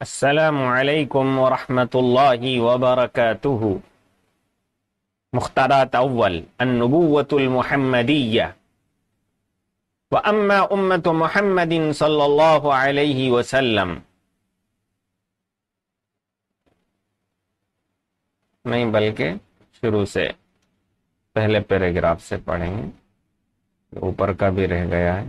असलकम वरहमतुल्लाहि वबरकातुहु मुख्तरात अव्वल अन्नबुव्वतुल मुहम्मदिय्या व अम्मा उम्मत मुहम्मदिन सल्लल्लाहु अलैहि वसल्लम नहीं बल्कि शुरू से पहले पैराग्राफ से पढ़ेंगे ऊपर का भी रह गया है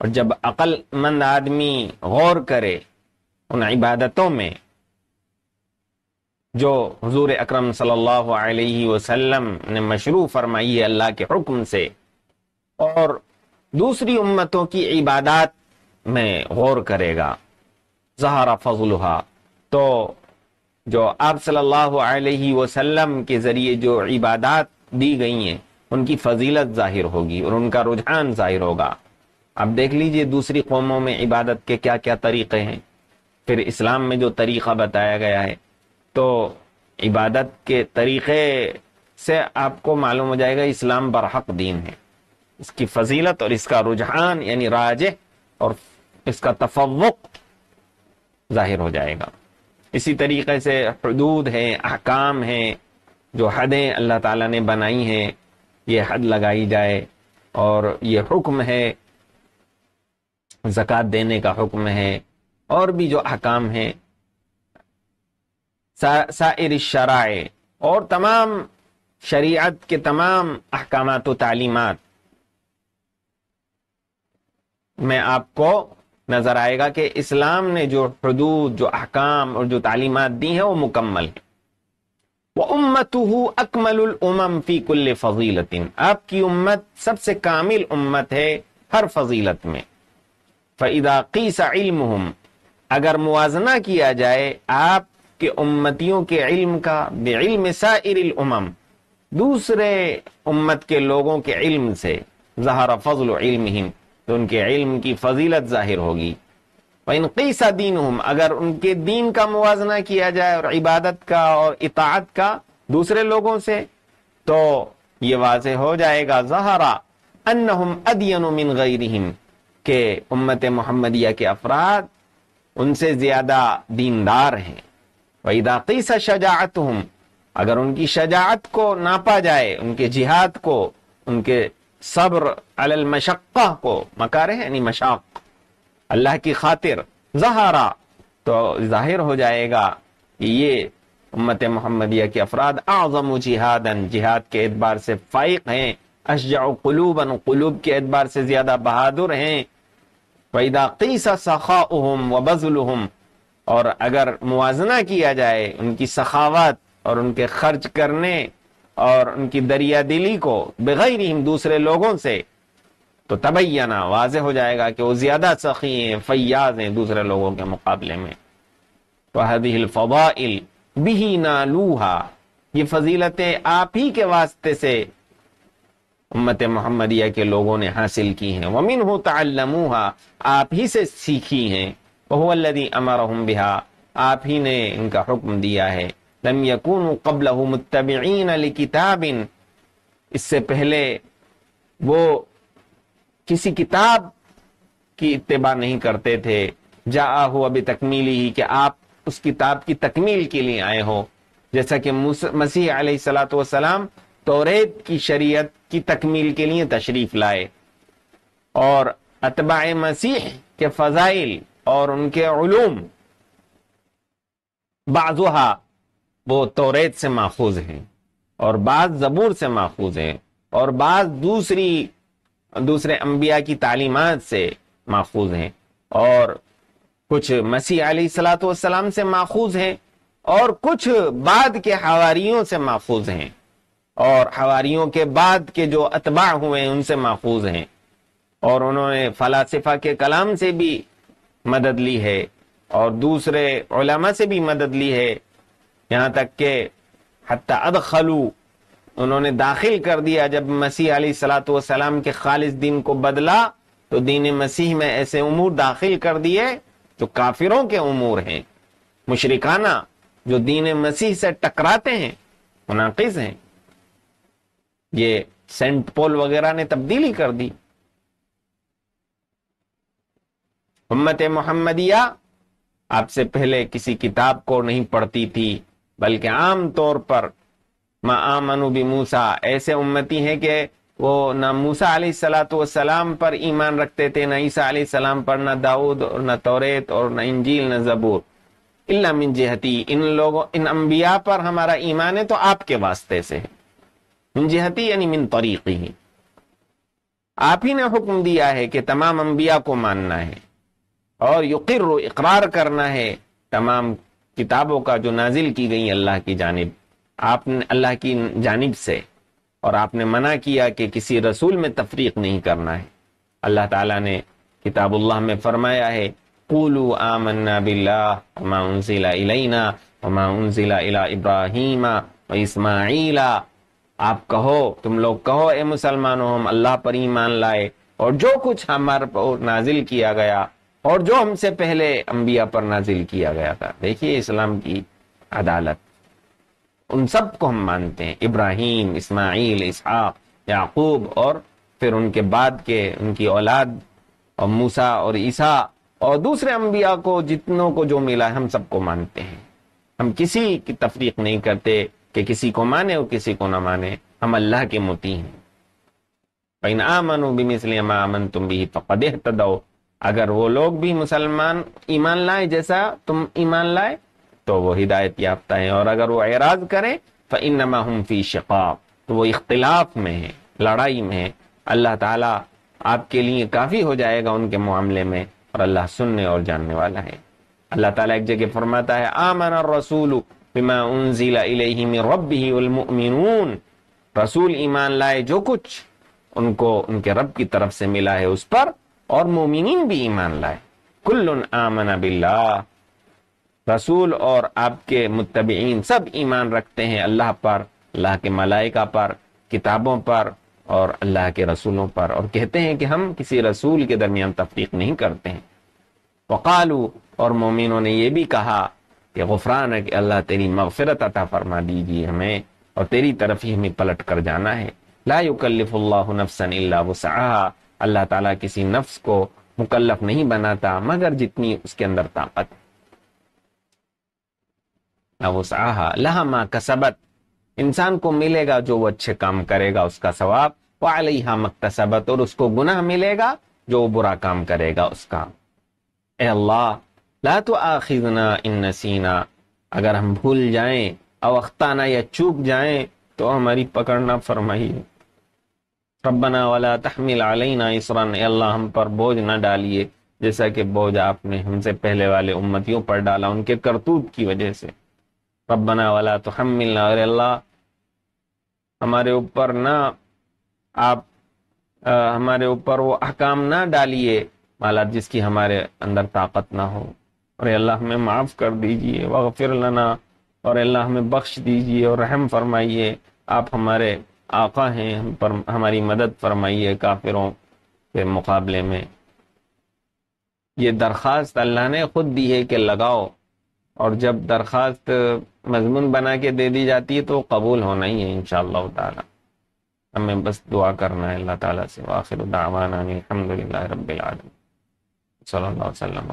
और जब अक्लमंद आदमी गौर करे उन इबादतों में जो हजूर अक्रम सल्लल्लाहु ने मशरू फरमाई है अल्लाह के हुक्म से। और दूसरी उम्मतों की इबादत में गौर करेगा। जहरा फजलहा। तो जो आप सल्लल्लाहु के ज़रिए जो इबादत दी गई हैं, उनकी फजीलत ज़ाहिर होगी और उनका रुझान ज़ाहिर होगा। अब देख लीजिए दूसरी कौमों में इबादत के क्या क्या तरीक़े हैं। फिर इस्लाम में जो तरीक़ा बताया गया है तो इबादत के तरीक़े से आपको मालूम हो जाएगा इस्लाम बरहक दीन है। इसकी फजीलत और इसका रुझान, यानी राज और इसका तफवक ज़ाहिर हो जाएगा। इसी तरीके से हदूद है, अहकाम है, जो हदें अल्लाह ताला ने बनाई हैं, ये हद लगाई जाए और ये हुक्म है, ज़क़़त देने का हुक्म है, और भी जो अहकाम है साइर शराए और तमाम शरीयत के तमाम अहकाम तालीमत। में आपको नज़र आएगा कि इस्लाम ने जो हदूद, जो अहकाम और जो तालीमत दी हैं, वो मुकम्मल है। वह उम्मत अकमल उमम फ़ी कुल्ल फजीलतिन। आपकी उम्मत सबसे कामिल उम्मत है हर फजीलत में। फ़ैदा कीसा इल्म अगर मुआजना किया जाए, आप कि उम्मतियों के इल्म का, बेइल्म साइर उमम, दूसरे उम्मत के लोगों के इल्म से जहरा फजल इल्म तो उनके इल्म की फजीलत ज़ाहिर होगी। इन कैसा दीन हम अगर उनके दीन का मुवजना किया जाए और इबादत का और इतात का दूसरे लोगों से तो ये वाज हो जाएगा जहरा अन्नहुम अदियन के उम्मत मोहम्मदिया के अफराद उनसे ज़्यादा दीनदार हैं। सा शजात हम अगर उनकी शजात को नापा जाए उनके जिहाद को उनके सब्र अल मशक्का को मकार है यानी मशाक अल्लाह की खातिर जहारा तो ज़ाहिर हो जाएगा कि ये उम्मत मोहम्मदिया के अफराद आज़म जिहादन जिहाद के एतबार से फ़ाइक हैं अशजा कुलूबन कुलूब के एतबार से ज़्यादा बहादुर हैं वैदा कीसा सखा व बजलहम और अगर मुआजना किया जाए उनकी सखावत और उनके खर्च करने और उनकी दरिया दिली को बगैर ही दूसरे लोगों से तो तबैना वाज हो जाएगा कि वो ज़्यादा सखी हैं, फैयाज हैं दूसरे लोगों के मुकाबले में। वहदिल फवाइल बिही नालूहा, ये फजीलतें आप ही के वास्ते से उम्मत मोहम्मदिया के लोगों ने हासिल की हैं। वमिन हो तल्लमूहा आप ही से सीखी हैं। वही अमर बिहा। आप ही ने इनका हुक्म दिया है। लम यकून कबल मुतबीन अली किताबिन इससे पहले वो किसी किताब की इतबा नहीं करते थे। जा हो अभी तकमीली ही कि आप उस किताब की तकमील के लिए आए हो। जैसा कि मसीह सलाम तोरेत की शरीयत की तकमील के लिए तशरीफ़ लाए। और अतबा मसीह के फ़जाइल और उनके उलूम। बाजुहा, वो तोरेत से माखूज हैं और बाज जबूर से माखूज हैं और बाज दूसरी, दूसरे अंबिया की तालीमत से माखूज हैं और कुछ मसीह सलाम से माखूज हैं और कुछ बाद के हवारियों से माखूज हैं और हवारियों के बाद के जो अतबा हुए उनसे माखूज हैं और उन्होंने फलासिफा के कलाम से भी मदद ली है और दूसरे उलमा से भी मदद ली है। यहाँ तक के हती अदखलू, उन्होंने दाखिल कर दिया। जब मसीह सलाम के खालिस दिन को बदला तो दीन मसीह में ऐसे उमूर दाखिल कर दिए जो काफिरों के उमूर हैं। मुशरिकाना, जो दीन मसीह से टकराते हैं मुनाकिस हैं। ये सेंट पोल वगैरह ने तब्दीली कर दी। उम्मत मोहम्मदिया, आपसे पहले किसी किताब को नहीं पढ़ती थी, बल्कि आम तौर पर मामनु भी मूसा, ऐसे उम्मती हैं कि वो न मूसा सलाम पर ईमान रखते थे, न ईसा सलाम पर, ना दाऊद और न तौरेत और न इंजील, न जबूर। इल्ला मिन जहती, इन लोगों, इन अंबिया पर हमारा ईमान है तो आपके वास्ते से है। मिन जहती यानी मिन तरीकी ही। आप ही ने हुक्म दिया है कि तमाम अंबिया को मानना है। और युकिर इकरार करना है। तमाम किताबों का जो नाजिल की गई अल्लाह की जानब। आपने, अल्लाह की जानब से। और आपने मना किया कि किसी रसूल में तफरीक नहीं करना है। अल्लाह ताला ने किताबुल्लाह में फरमाया है, कुलू आमन्ना इलैना इला इब्राहीमा व आप कहो, तुम लोग कहो, ए मुसलमानों, हम अल्लाह पर ईमान लाए और जो कुछ हमारे पर नाजिल किया गया और जो हमसे पहले अंबिया पर नाजिल किया गया था, देखिए इस्लाम की अदालत। उन सबको हम मानते हैं, इब्राहिम, इस्माइल, इसहाक, याकूब और फिर उनके बाद के, उनकी औलाद और मूसा और ईसा और दूसरे अंबिया को, जितनों को जो मिला है, हम सबको मानते हैं। हम किसी की तफरीक नहीं करते कि किसी को माने और किसी को ना माने। हम अल्लाह के मोती हैं। आमन तुम भी फकदे तदो अगर वो लोग भी मुसलमान ईमान लाए, जैसा तुम ईमान लाए तो वो हिदायत याफ्ता है। और अगर वो एराज करें फ़िन हम फ़ी शिकाब तो वो इख्तिलाफ में है, लड़ाई में है। अल्लाह ताला आपके लिए काफ़ी हो जाएगा उनके मामले में, और अल्लाह सुनने और जानने वाला है। अल्लाह ताला एक जगह फरमाता है, आमन रसूल बिमा उनजिला रसूल ईमान लाए जो कुछ उनको, उनके रब की तरफ़ से मिला है, उस पर और मोमिन भी ईमान लाए। कुल्लुन आमना बिल्लाह। रसूल और आपके मुतबीन सब ईमान रखते हैं अल्लाह पर, अल्लाह के मलाइका पर, किताबों पर और अल्लाह के रसूलों पर। और कहते हैं कि हम किसी रसूल के दरमियान तफरीक नहीं करते हैं। वकालू और मोमिनों ने यह भी कहा कि गुफरान है कि अल्लाह तेरी मगफरत अता फरमा दीजिए हमें और तेरी तरफ़ ही हमें पलट कर जाना है। ला नफसन अल्लाह ताला किसी नफ्स को मुकल्लफ नहीं बनाता, मगर जितनी उसके अंदर ताकत। मा कसबत। इंसान को मिलेगा जो वो अच्छे काम करेगा, उसका सवाब। वालिहा मकतसबत, और उसको गुनाह मिलेगा जो बुरा काम करेगा उसका। ए अल्लाह, ला तो आखिजना इन नसीना। अगर हम भूल जाएँ अवख्ताना या चूक जाएँ तो हमारी पकड़ना फरमाइए। रब्बना वाला तहमिल अलैना इसरन अल्लाह हम पर बोझ न डालिए। जैसा कि बोझ आपने हमसे पहले वाले उम्मतियों पर डाला उनके करतूत की वजह से। रब्बना वाला तो अल्लाह हमारे ऊपर ना आप आ, हमारे ऊपर वो अहकाम ना डालिए माला जिसकी हमारे अंदर ताकत ना हो। अरे अल्लाह हमें माफ़ कर दीजिए वगफिर लना और अल्लाह हमें बख्श दीजिए और रहम फरमाइए। आप हमारे आका हैं, हम पर, हमारी मदद फरमाइए काफिरों के मुकाबले में। ये दरख्वास्त अल्लाह ने खुद दी है कि लगाओ, और जब दरख्वास्त मजमून बना के दे दी जाती है तो कबूल होना ही है इन ताला। हमें बस दुआ करना है, अल्लाह ताला से, वाखिर दावाना अलहमदिल्ला आलमीन। सल्लल्लाहु अलैहि वसल्लम